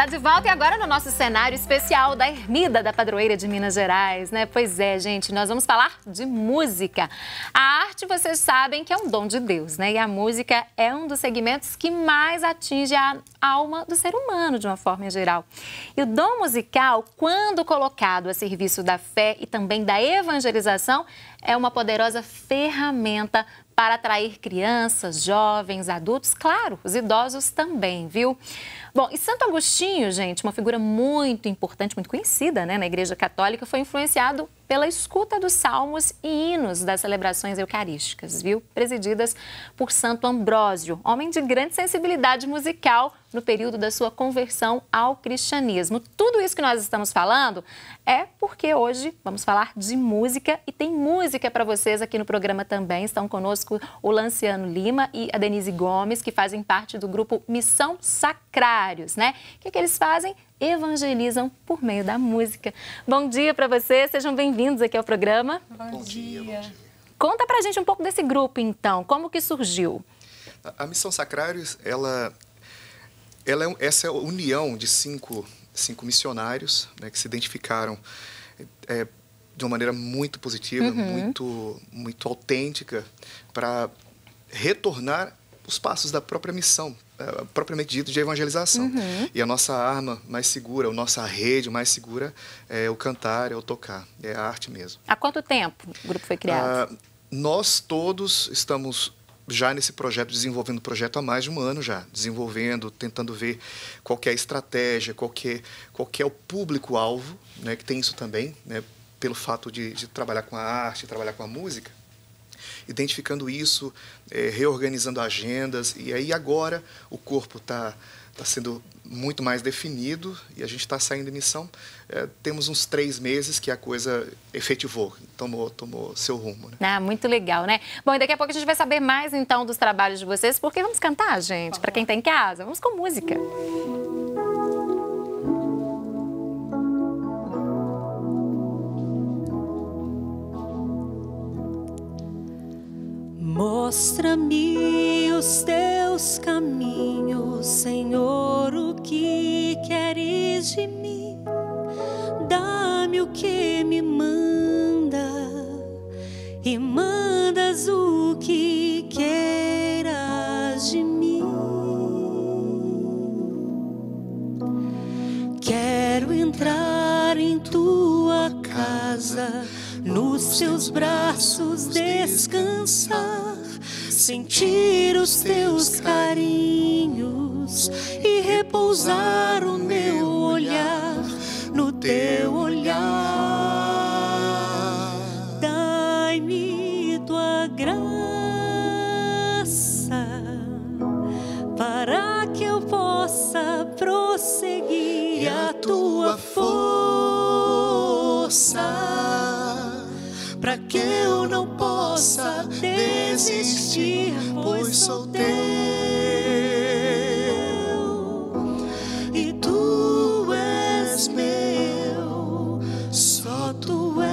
Já de volta e agora no nosso cenário especial da Ermida da Padroeira de Minas Gerais, né? Pois é, gente, nós vamos falar de música. A arte, vocês sabem que é um dom de Deus, né? E a música é um dos segmentos que mais atinge a alma do ser humano, de uma forma geral. E o dom musical, quando colocado a serviço da fé e também da evangelização, é uma poderosa ferramenta para atrair crianças, jovens, adultos, claro, os idosos também, viu? Bom, e Santo Agostinho, gente, uma figura muito importante, muito conhecida né, na Igreja Católica, foi influenciado pela escuta dos salmos e hinos das celebrações eucarísticas, viu? Presididas por Santo Ambrósio, homem de grande sensibilidade musical no período da sua conversão ao cristianismo. Tudo isso que nós estamos falando é porque hoje vamos falar de música e tem música para vocês aqui no programa também. Estão conosco o Lanciano Lima e a Denise Gomes, que fazem parte do grupo Missão Sacrários, né? O que, é que eles fazem? evangelizam por meio da música. Bom dia para vocês, sejam bem-vindos aqui ao programa. Bom, bom dia. dia. Conta pra gente um pouco desse grupo, então, como que surgiu? A, a Missão Sacrários, ela, ela é, essa é a união de cinco, cinco missionários né, que se identificaram é, de uma maneira muito positiva, uhum. muito, muito autêntica, para retornar os passos da própria missão, uh, propriamente dito, de evangelização. Uhum. E a nossa arma mais segura, a nossa rede mais segura é o cantar, é o tocar, é a arte mesmo. Há quanto tempo o grupo foi criado? Uh, nós todos estamos já nesse projeto, desenvolvendo o projeto há mais de um ano já, desenvolvendo, tentando ver qual é a estratégia, qual é, qual é o público-alvo, né, que tem isso também, né, pelo fato de, de trabalhar com a arte, trabalhar com a música identificando isso, é, reorganizando agendas. E aí agora o corpo está tá sendo muito mais definido e a gente está saindo em missão. É, temos uns três meses que a coisa efetivou, tomou, tomou seu rumo. Né? Ah, muito legal, né? Bom, e daqui a pouco a gente vai saber mais então dos trabalhos de vocês, porque vamos cantar, gente, para quem está em casa. Vamos com música. Mostra-me os teus caminhos, Senhor, o que queres de mim. Dá-me o que me manda e mandas o que queiras de mim. Quero entrar em tua casa, nos teus braços descansar sentir os teus carinhos e repousar o meu olhar no teu olhar. Dai-me tua graça para que eu possa prosseguir a tua força. Para que eu não possa desistir, pois sou teu. E tu és meu, só tu és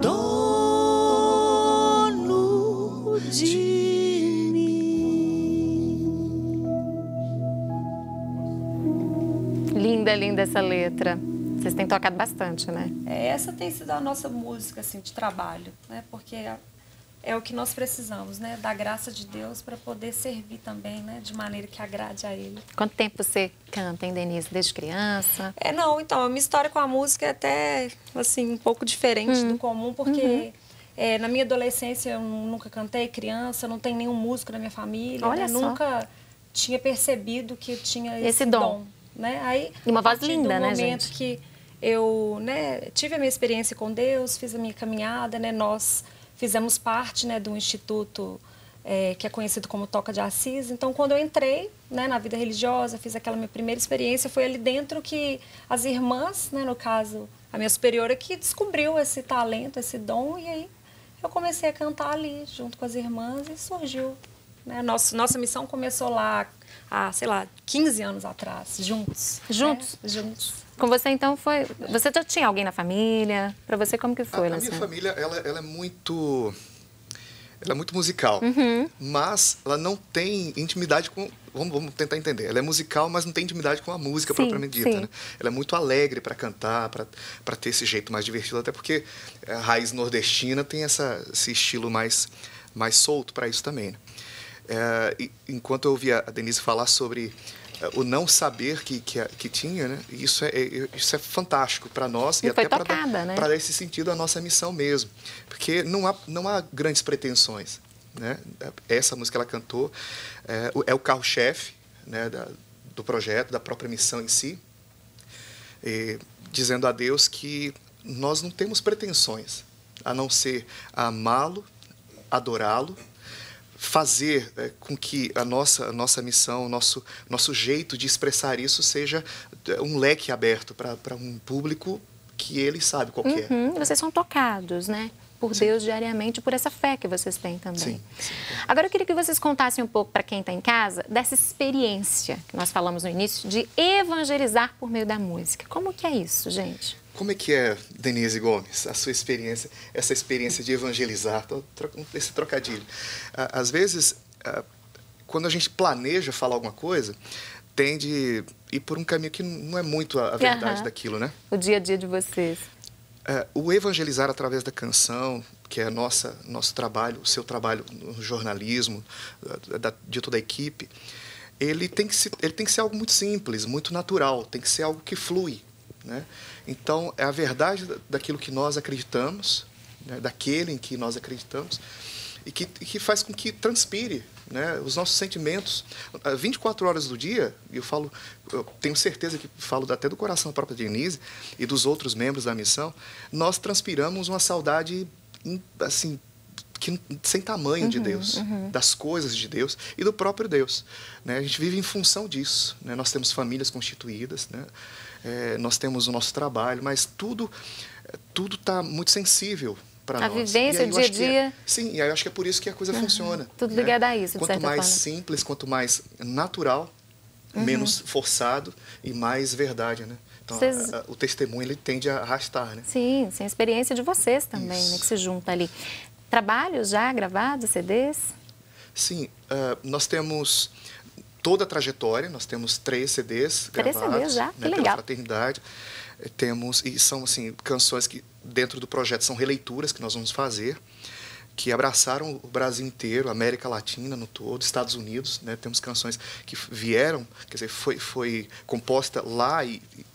dono de mim. Linda, linda essa letra. Vocês têm tocado bastante, né? É, essa tem sido a nossa música assim, de trabalho, né? Porque é, é o que nós precisamos, né? Da graça de Deus para poder servir também, né? De maneira que agrade a Ele. Quanto tempo você canta, hein, Denise? Desde criança? É, não, então, a minha história com a música é até, assim, um pouco diferente hum. do comum, porque... Uhum. É, na minha adolescência eu nunca cantei criança, não tem nenhum músico na minha família, Olha né? nunca tinha percebido que eu tinha esse, esse dom. dom. né? Aí, e uma voz linda, né, gente? que eu né, tive a minha experiência com Deus, fiz a minha caminhada, né, nós fizemos parte né, do instituto é, que é conhecido como Toca de Assis. Então, quando eu entrei né, na vida religiosa, fiz aquela minha primeira experiência, foi ali dentro que as irmãs, né, no caso, a minha superiora, que descobriu esse talento, esse dom, e aí eu comecei a cantar ali, junto com as irmãs, e surgiu. Né? Nossa, nossa missão começou lá há, sei lá, 15 anos atrás, juntos. Juntos? Né? Juntos. Com você, então, foi... Você já tinha alguém na família? Para você, como que foi, A, a minha família, ela, ela é muito... Ela é muito musical, uhum. mas ela não tem intimidade com, vamos, vamos, tentar entender. Ela é musical, mas não tem intimidade com a música sim, propriamente dita. Né? Ela é muito alegre para cantar, para ter esse jeito mais divertido, até porque a raiz nordestina tem essa, esse estilo mais, mais solto para isso também. Né? É, enquanto eu ouvia a Denise falar sobre o não saber que, que, que tinha, né? Isso é, é isso é fantástico para nós e, e até para dar, né? dar esse sentido à nossa missão mesmo. Porque não há, não há grandes pretensões. Né? Essa música ela cantou é, é o carro-chefe né, da, do projeto, da própria missão em si, e, dizendo a Deus que nós não temos pretensões a não ser amá-lo, adorá-lo fazer é, com que a nossa, a nossa missão, o nosso, nosso jeito de expressar isso seja é, um leque aberto para um público que ele sabe qual é. uhum, é. Vocês são tocados, né? Por sim. Deus diariamente, por essa fé que vocês têm também. Sim, sim. Agora eu queria que vocês contassem um pouco para quem está em casa dessa experiência que nós falamos no início de evangelizar por meio da música. Como que é isso, gente? Como é que é, Denise Gomes, a sua experiência, essa experiência de evangelizar, esse trocadilho? Às vezes, quando a gente planeja falar alguma coisa, tende ir por um caminho que não é muito a verdade uhum. daquilo, né? O dia a dia de vocês. O evangelizar através da canção, que é nossa nosso trabalho, o seu trabalho no jornalismo, de toda a equipe, ele tem que ele tem que ser algo muito simples, muito natural, tem que ser algo que flui, né? Então, é a verdade daquilo que nós acreditamos, né, daquele em que nós acreditamos, e que, e que faz com que transpire né, os nossos sentimentos. 24 horas do dia, eu falo, eu tenho certeza que falo até do coração da própria Denise e dos outros membros da missão, nós transpiramos uma saudade assim que, sem tamanho uhum, de Deus, uhum. das coisas de Deus e do próprio Deus. Né? A gente vive em função disso. Né? Nós temos famílias constituídas, né? É, nós temos o nosso trabalho, mas tudo tudo está muito sensível para nós. A vivência, o dia a dia. É, sim, e aí eu acho que é por isso que a coisa uhum. funciona. Tudo né? ligado a isso, Quanto mais forma. simples, quanto mais natural, uhum. menos forçado e mais verdade, né? Então, vocês... a, a, o testemunho ele tende a arrastar, né? Sim, sem experiência de vocês também, né, que se junta ali. Trabalhos já gravados, CDs? Sim, uh, nós temos toda a trajetória, nós temos três CDs três gravados CDs já? Né, que legal. Fraternidade. Eh, temos, e são assim, canções que dentro do projeto são releituras que nós vamos fazer, que abraçaram o Brasil inteiro, América Latina no todo, Estados Unidos. Né? Temos canções que vieram, quer dizer, foi, foi composta lá e, e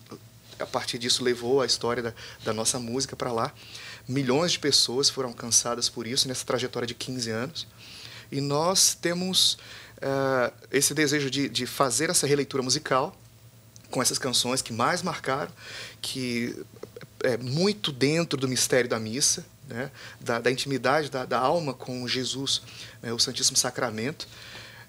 a partir disso levou a história da, da nossa música para lá. Milhões de pessoas foram alcançadas por isso nessa trajetória de 15 anos. E nós temos uh, esse desejo de, de fazer essa releitura musical com essas canções que mais marcaram, que é muito dentro do mistério da missa, né? da, da intimidade da, da, alma com Jesus, né? o Santíssimo Sacramento.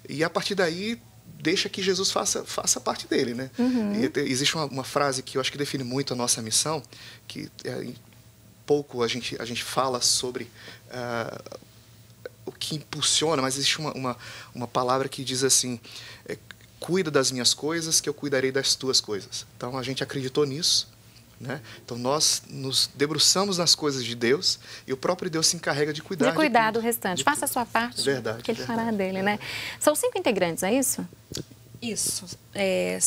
E a partir daí deixa que Jesus faça, faça parte dele, né? Uhum. E, existe uma, uma, frase que eu acho que define muito a nossa missão, que é, pouco a gente, a gente fala sobre uh, o que impulsiona, mas existe uma, uma, uma palavra que diz assim: é, cuida das minhas coisas, que eu cuidarei das tuas coisas. Então a gente acreditou nisso. Né? Então nós nos debruçamos nas coisas de Deus e o próprio Deus se encarrega de cuidar. De cuidar de do restante. Faça a sua parte. Verdade. Que ele verdade, fará dele, né? São cinco integrantes, é isso? Isso. É,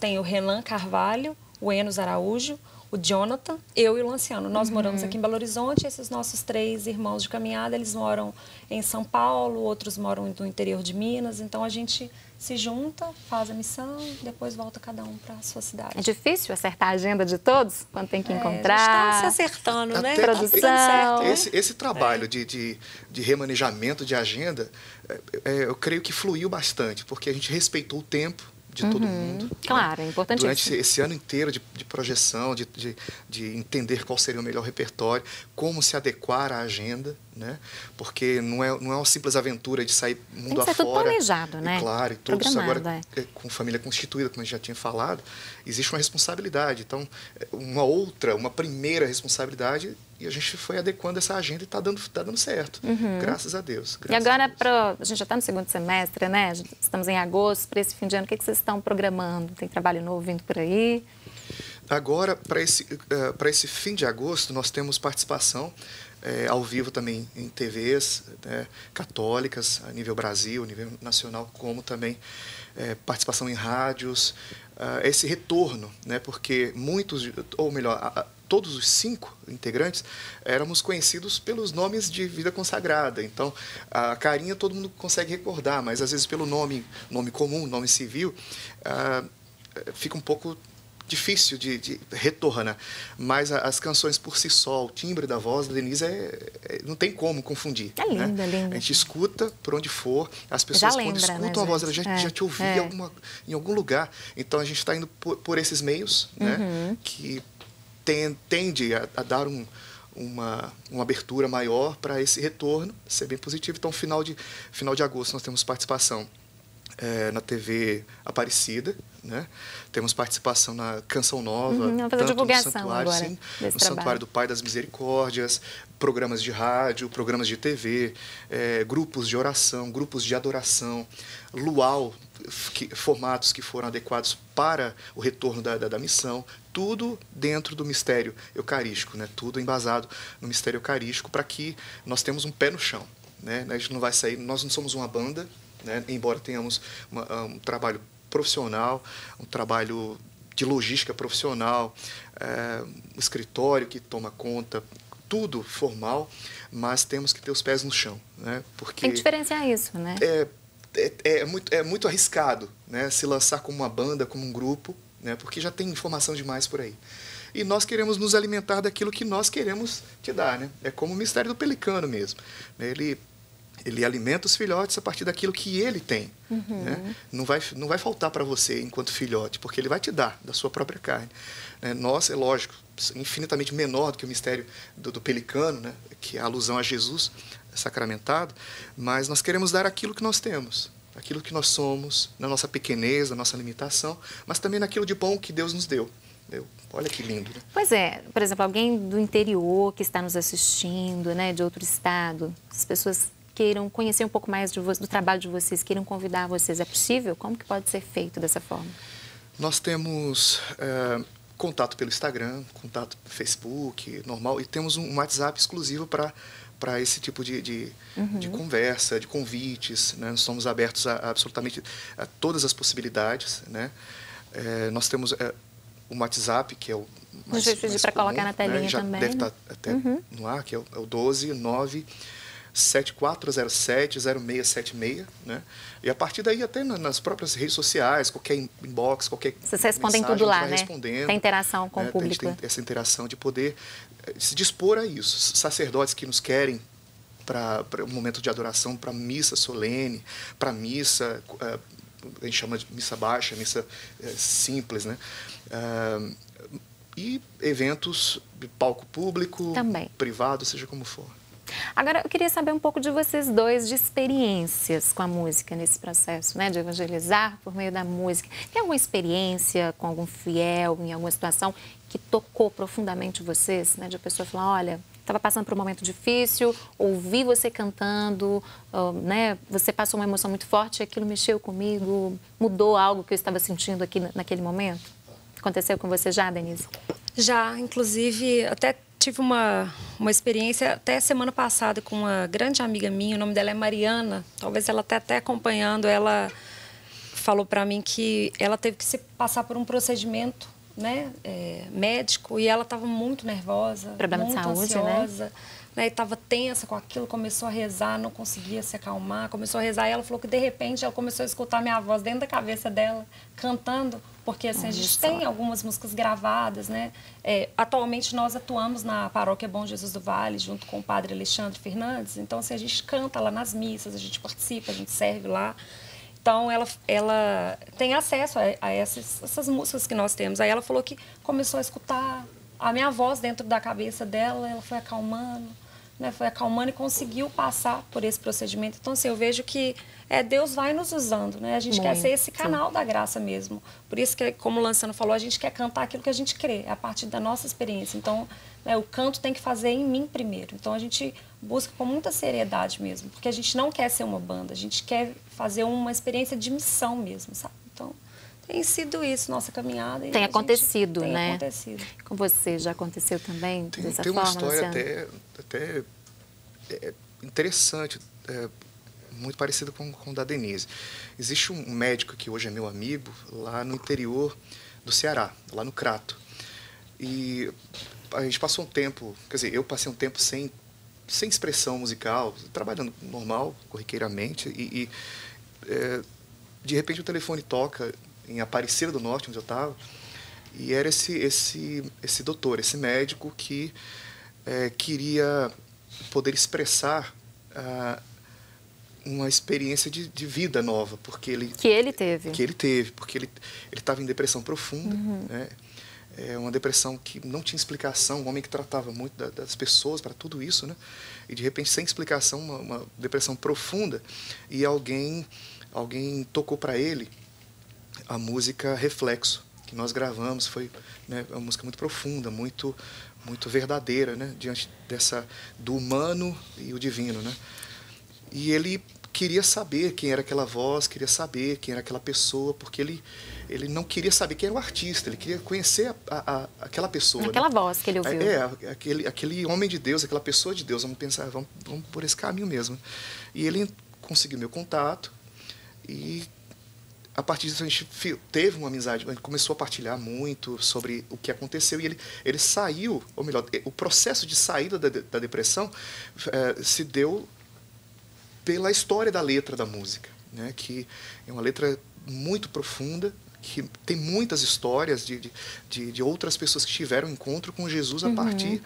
tem o Renan Carvalho, o Enos Araújo, o Jonathan, eu e o Lanciano. Nós uhum. moramos aqui em Belo Horizonte, esses nossos três irmãos de caminhada, eles moram em São Paulo, outros moram no interior de Minas, então a gente se junta, faz a missão, depois volta cada um para a sua cidade. É difícil acertar a agenda de todos quando tem que é, encontrar? Está se acertando, né? Produção. Esse, esse trabalho é. de, de, de, remanejamento de agenda, é, é, eu creio que fluiu bastante, porque a gente respeitou o tempo, de uhum. todo mundo. Claro, é importante Durante esse ano inteiro de, de projeção, de, de, de, entender qual seria o melhor repertório, como se adequar à agenda, né? Porque não é, não é uma simples aventura de sair mundo Tem que ser afora. Tudo planejado, né? E, claro, e todos agora é. com família constituída, como a gente já tinha falado, existe uma responsabilidade. Então, é, uma outra, uma primeira responsabilidade e a gente foi adequando essa agenda e está dando, tá dando certo. Uhum. Graças a Deus. Graças e agora, a, pro, a gente já está no segundo semestre, né? Estamos em agosto, para esse fim de ano, o que, que vocês estão programando? Tem trabalho novo vindo por aí? Agora, para esse, uh, esse fim de agosto, nós temos participação é, ao vivo também em TVs né, católicas, a nível Brasil, a nível nacional, como também é, participação em rádios. Uh, esse retorno, né, porque muitos, ou melhor, a, todos os cinco integrantes éramos conhecidos pelos nomes de vida consagrada. Então, a carinha todo mundo consegue recordar, mas às vezes pelo nome, nome comum, nome civil, uh, fica um pouco difícil de, de retornar. Mas a, as canções por si só, o timbre da voz da Denise é, é não tem como confundir. É linda, né? linda. A gente escuta por onde for, as pessoas lembra, quando escutam né, a voz, ela já, é, já te ouvi é. em algum lugar. Então a gente está indo por, por, esses meios, né? Uhum. Que tem, tende a, a dar um, uma, uma abertura maior para esse retorno, ser bem positivo. Então, final de, final de agosto, nós temos participação é, na TV Aparecida, né? Temos participação na Canção Nova, Uhum, tanto no Santuário, sim, no trabalho. Santuário do Pai das Misericórdias, programas de rádio, programas de TV, é, grupos de oração, grupos de adoração, luau, que, formatos que foram adequados para o retorno da, da, da missão, tudo dentro do mistério eucarístico, né? tudo embasado no mistério eucarístico para que nós temos um pé no chão. Né? A gente não vai sair, nós não somos uma banda, né? embora tenhamos uma, um trabalho profissional, um trabalho de logística profissional, é, um escritório que toma conta, tudo formal, mas temos que ter os pés no chão, né? Porque Tem que diferenciar isso, né? é, é, é muito, é muito arriscado né? se lançar como uma banda, como um grupo, né? porque já tem informação demais por aí. E nós queremos nos alimentar daquilo que nós queremos te dar. Né? É como o mistério do pelicano mesmo. né? Ele, ele alimenta os filhotes a partir daquilo que ele tem. Né? Não, vai, não vai faltar para você enquanto filhote, porque ele vai te dar da sua própria carne. né? Nós, é lógico, infinitamente menor do que o mistério do, do pelicano, né? que é a alusão a Jesus sacramentado, mas nós queremos dar aquilo que nós temos, aquilo que nós somos, na nossa pequenez, na nossa limitação, mas também naquilo de bom que Deus nos deu. Olha que lindo, né? Pois é, por exemplo, alguém do interior que está nos assistindo, né, de outro estado, as pessoas queiram conhecer um pouco mais vo- do trabalho de vocês, queiram convidar vocês, é possível? Como que pode ser feito dessa forma? Nós temos é, contato pelo Instagram, contato pelo Facebook, normal, e temos um WhatsApp exclusivo para para esse tipo de, de, de conversa, de convites. Né? Nós estamos abertos a, a absolutamente a todas as possibilidades. Né? É, nós temos é, o WhatsApp, que é o mais, pedir mais pra comum, colocar na telinha né? Já também, deve né? estar até no ar, que é o, é o 12 9 7407 0676, né? E a partir daí até na- nas próprias redes sociais, qualquer in- inbox, qualquer Vocês respondem mensagem, tudo lá, né? Tem interação com o né? A público. tem essa interação de poder eh, se dispor a isso. Sacerdotes que nos querem para um momento de adoração, para missa solene, para missa, eh, a gente chama de missa baixa, missa eh, simples, né? Ah, e eventos de palco público, Também. privado, seja como for. Agora, eu queria saber um pouco de vocês dois, de experiências com a música nesse processo, né? De evangelizar por meio da música. Tem alguma experiência com algum fiel, em alguma situação, que tocou profundamente vocês, né? De a pessoa falar, olha, estava passando por um momento difícil, ouvi você cantando, ó, né? Você passou uma emoção muito forte, aquilo mexeu comigo, mudou algo que eu estava sentindo aqui na- naquele momento? Aconteceu com você já, Denise? Já, inclusive, até tive uma, uma experiência até semana passada com uma grande amiga minha, o nome dela é Mariana, talvez ela esteja até acompanhando, ela falou para mim que ela teve que se passar por um procedimento né, é, médico e ela estava muito nervosa, Problema de muito saúde, né? ansiosa, né? Estava tensa com aquilo, começou a rezar, não conseguia se acalmar, começou a rezar e ela falou que de repente ela começou a escutar minha voz dentro da cabeça dela, cantando, porque assim, a gente tem algumas músicas gravadas, né? É, atualmente nós atuamos na Paróquia Bom Jesus do Vale, junto com o padre Alexandre Fernandes, então assim, a gente canta lá nas missas, a gente participa, a gente serve lá. Então, ela, ela tem acesso a, a essas, essas músicas que nós temos. Aí ela falou que começou a escutar a minha voz dentro da cabeça dela, ela foi acalmando, né? foi acalmando e conseguiu passar por esse procedimento. Então, assim, eu vejo que é, Deus vai nos usando, né? A gente quer ser esse Muito. canal da graça mesmo. Por isso que, como o Lançano falou, a gente quer cantar aquilo que a gente crê, é a partir da nossa experiência. Então, né, o canto tem que fazer em mim primeiro. Então, a gente busca com muita seriedade mesmo, porque a gente não quer ser uma banda, a gente quer fazer uma experiência de missão mesmo, sabe? Tem sido isso, nossa caminhada. Tem acontecido, tem né? acontecido. Com você já aconteceu também Tem, dessa tem uma forma, história Luciano? até, até é, interessante, é, muito parecida com, com a da Denise. Existe um médico que hoje é meu amigo, lá no interior do Ceará, lá no Crato. E a gente passou um tempo, quer dizer, eu passei um tempo sem, sem expressão musical, trabalhando normal, corriqueiramente, e, e é, de repente o telefone toca em Aparecida do Norte, onde eu estava, e era esse, esse, esse doutor, esse médico que é, queria poder expressar ah, uma experiência de, de vida nova, porque ele Que ele teve. que ele teve, porque ele ele estava em depressão profunda, né? É uma depressão que não tinha explicação, um homem que tratava muito da- das pessoas para tudo isso, né? E de repente sem explicação, uma, uma depressão profunda e alguém alguém tocou para ele a música Reflexo que nós gravamos, foi né, uma música muito profunda, muito muito verdadeira, né? Diante dessa do humano e o divino, né? E ele queria saber quem era aquela voz, queria saber quem era aquela pessoa, porque ele, ele não queria saber quem era o artista, ele queria conhecer a, a- a- aquela pessoa. Aquela né? voz que ele ouviu. É, é, aquele, aquele homem de Deus, aquela pessoa de Deus, vamos pensar, vamos, vamos por esse caminho mesmo. E ele conseguiu meu contato e a partir disso a gente teve uma amizade, a gente começou a partilhar muito sobre o que aconteceu e ele, ele saiu, ou melhor, o processo de saída da, da depressão eh, se deu pela história da letra da música, né? que é uma letra muito profunda, que tem muitas histórias de, de, de, outras pessoas que tiveram encontro com Jesus a partir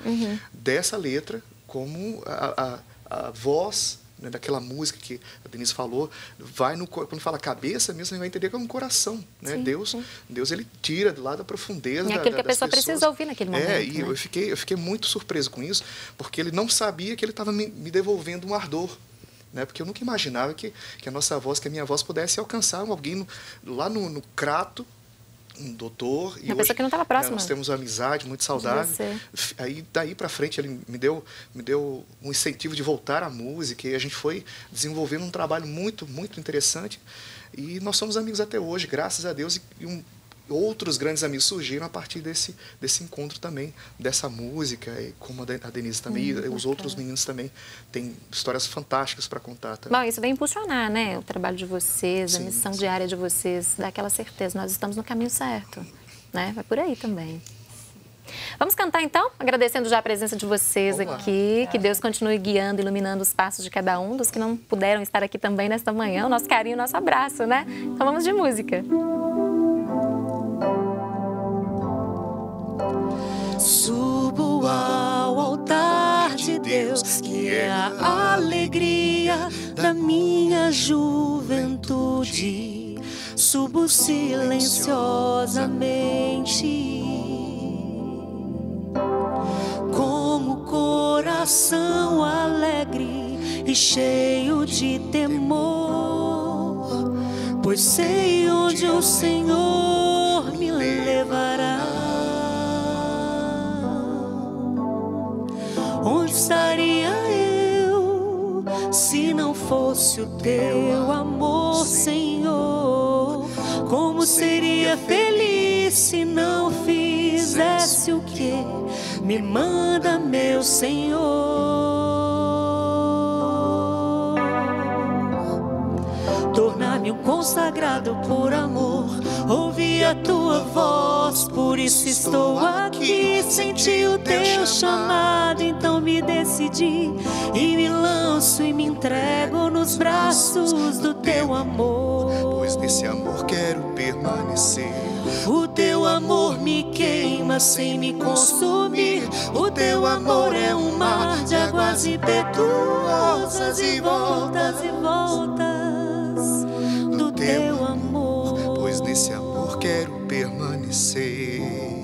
dessa letra, como a, a, a voz né, daquela música que a Denise falou, vai no quando fala cabeça mesmo, você vai entender que é um coração, né? Sim, Deus, sim. Deus ele tira do lado da profundeza É da, aquilo da, que a pessoa pessoas. precisa ouvir naquele momento, É, e né? eu fiquei eu fiquei muito surpreso com isso, porque ele não sabia que ele estava me, me devolvendo um ardor. Né? Porque eu nunca imaginava que, que a nossa voz, que a minha voz pudesse alcançar alguém no- lá no, no crato, um doutor. E Uma pessoa que não estava né, próxima Nós temos uma amizade muito saudável. Aí daí para frente ele me deu me deu um incentivo de voltar à música e a gente foi desenvolvendo um trabalho muito muito interessante e nós somos amigos até hoje, graças a Deus e, e um- outros grandes amigos surgiram a partir desse desse encontro também dessa música e como a De- a Denise também e os outros meninos também têm histórias fantásticas para contar também. Bom, isso vem impulsionar, né? O trabalho de vocês, a Sim, missão sim. diária de vocês, dá aquela certeza, nós estamos no caminho certo, né? Vai por aí também. Vamos cantar então, agradecendo já a presença de vocês Vamos lá. aqui, que Deus continue guiando, iluminando os passos de cada um, dos que não puderam estar aqui também nesta manhã, o nosso carinho, o nosso abraço, né? Então vamos de música. Subo ao altar de Deus, que é a alegria da minha juventude. Subo silenciosamente, com o coração alegre e cheio de temor, pois sei onde o Senhor me levará. Fosse o teu amor, Senhor? Como seria feliz se não fizesse o que me manda, meu Senhor? Tornar-me um consagrado por amor. Ouvi a tua voz, por isso estou aqui. Senti o teu me decidi. E me lanço e me entrego nos braços do teu amor. Pois nesse amor quero permanecer. O teu amor me queima sem me consumir. O teu amor é um mar de águas impetuosas e voltas e voltas do teu amor. Pois nesse amor quero permanecer.